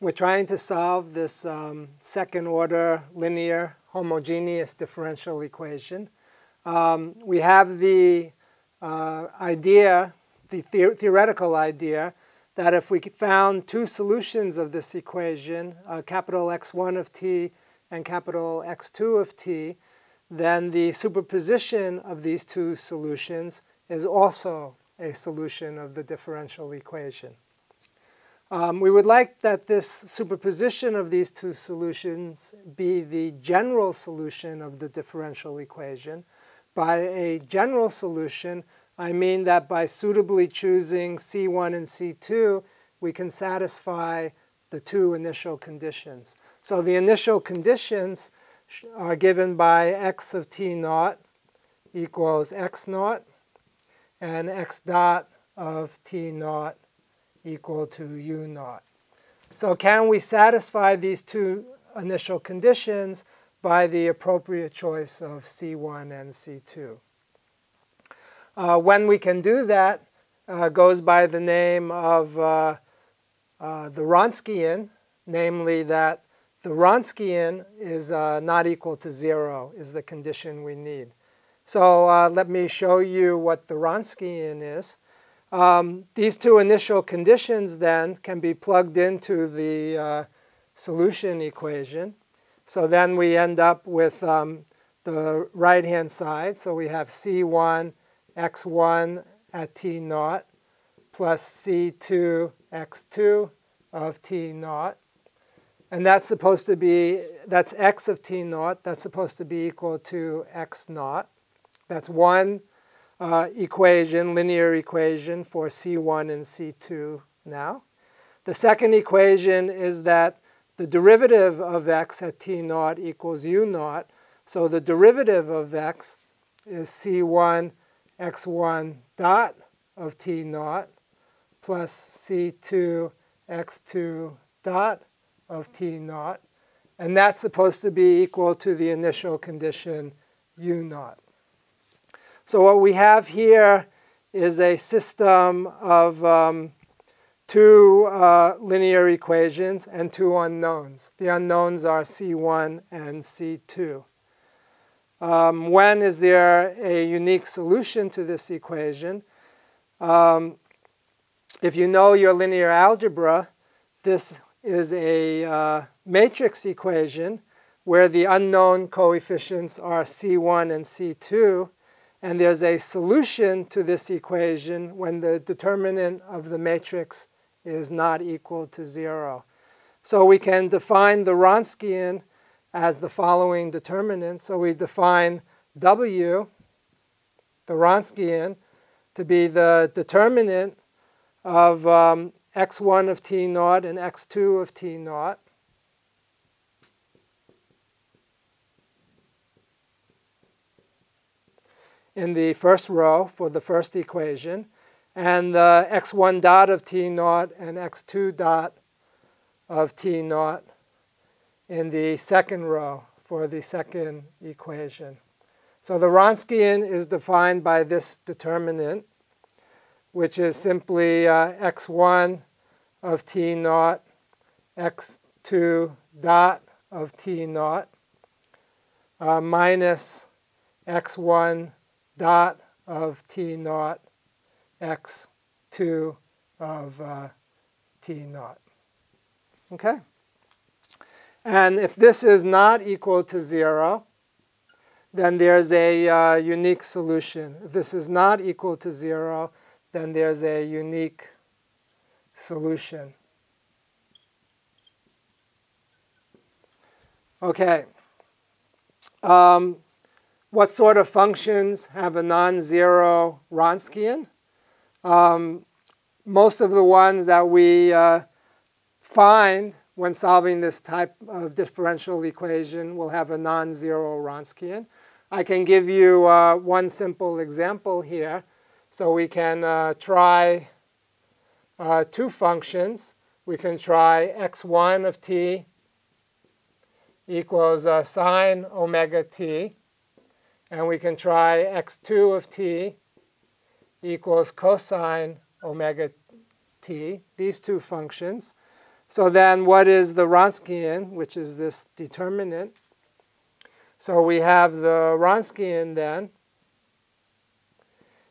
we're trying to solve this um, second order linear homogeneous differential equation. Um, we have the uh, idea, the, the theoretical idea, that if we found two solutions of this equation, uh, capital X1 of t and capital X2 of t, then the superposition of these two solutions is also a solution of the differential equation. Um, we would like that this superposition of these two solutions be the general solution of the differential equation. By a general solution, I mean that by suitably choosing C1 and C2, we can satisfy the two initial conditions. So the initial conditions are given by x of t naught equals x naught and x dot of t naught equal to u naught. So can we satisfy these two initial conditions by the appropriate choice of C1 and C2? Uh, when we can do that uh, goes by the name of uh, uh the Wronskian, namely that the Wronskian is uh, not equal to 0 is the condition we need. So uh, let me show you what the Wronskian is. Um, these two initial conditions then can be plugged into the uh, solution equation. So then we end up with um, the right-hand side. So we have C1 x1 at t naught plus C2 x2 of t naught and that's supposed to be, that's x of t naught, that's supposed to be equal to x naught. That's one uh, equation, linear equation for C1 and C2 now. The second equation is that the derivative of x at t naught equals u naught. So the derivative of x is C1 x1 dot of t naught plus C2 x2 dot of T naught. And that's supposed to be equal to the initial condition U naught. So what we have here is a system of um, two uh, linear equations and two unknowns. The unknowns are C1 and C2. Um, when is there a unique solution to this equation? Um, if you know your linear algebra, this is a uh, matrix equation where the unknown coefficients are C1 and C2. And there's a solution to this equation when the determinant of the matrix is not equal to 0. So we can define the Wronskian as the following determinant. So we define W, the Wronskian, to be the determinant of um, x1 of t naught and x2 of t naught. In the first row for the first equation, and the x1 dot of t naught and x2 dot of t naught in the second row for the second equation. So the Wronskian is defined by this determinant which is simply uh, x1 of t naught, x2 dot of t naught, uh, minus x1 dot of t naught, x2 of uh, t naught. Okay? And if this is not equal to 0, then there's a uh, unique solution. If this is not equal to 0, then there's a unique solution. Okay. Um, what sort of functions have a non-zero Wronskian? Um, most of the ones that we uh, find when solving this type of differential equation will have a non-zero Wronskian. I can give you uh, one simple example here. So we can uh, try uh, two functions. We can try x1 of t equals uh, sine omega t. And we can try x2 of t equals cosine omega t, these two functions. So then what is the Wronskian, which is this determinant? So we have the Wronskian then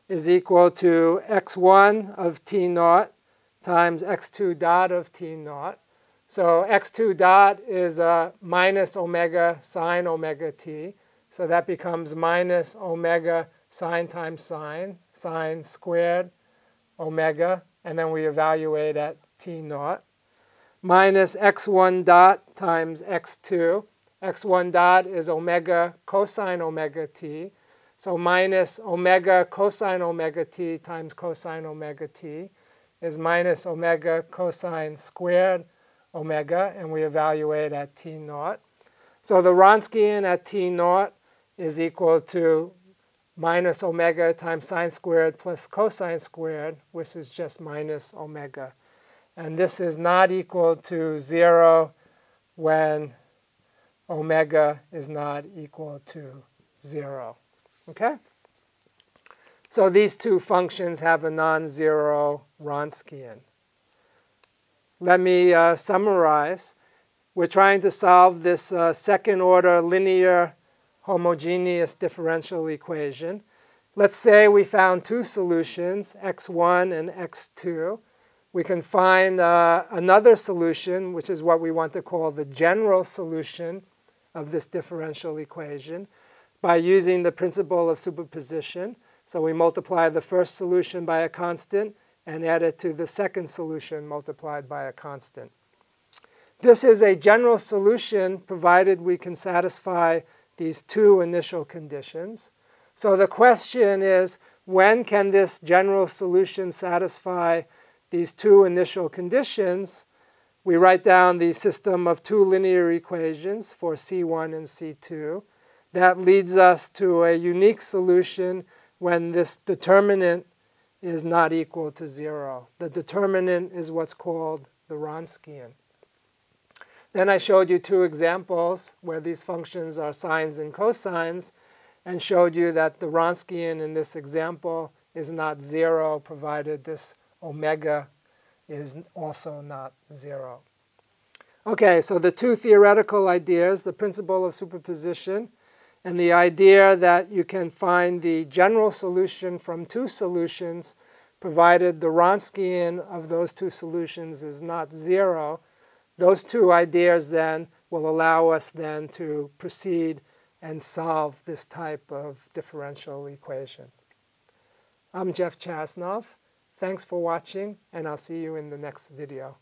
is equal to x1 of t naught times x2 dot of t naught. So x2 dot is a minus omega sine omega t. So that becomes minus omega sine times sine, sine squared omega, and then we evaluate at t naught, minus x1 dot times x2. x1 dot is omega cosine omega t. So minus omega cosine omega t times cosine omega t is minus omega cosine squared omega, and we evaluate at t naught. So the Wronskian at t naught is equal to minus omega times sine squared plus cosine squared, which is just minus omega. And this is not equal to 0 when omega is not equal to 0. Okay? So these two functions have a non-zero Wronskian. Let me uh, summarize. We're trying to solve this uh, second order linear homogeneous differential equation. Let's say we found two solutions, x1 and x2. We can find uh, another solution, which is what we want to call the general solution of this differential equation by using the principle of superposition. So we multiply the first solution by a constant and add it to the second solution multiplied by a constant. This is a general solution provided we can satisfy these two initial conditions. So the question is, when can this general solution satisfy these two initial conditions? We write down the system of two linear equations for C1 and C2. That leads us to a unique solution when this determinant is not equal to zero. The determinant is what's called the Wronskian. Then I showed you two examples where these functions are sines and cosines and showed you that the Wronskian in this example is not zero provided this omega is also not zero. Okay, so the two theoretical ideas, the principle of superposition and the idea that you can find the general solution from two solutions provided the Wronskian of those two solutions is not zero. Those two ideas then will allow us then to proceed and solve this type of differential equation. I'm Jeff Chasnov. Thanks for watching, and I'll see you in the next video.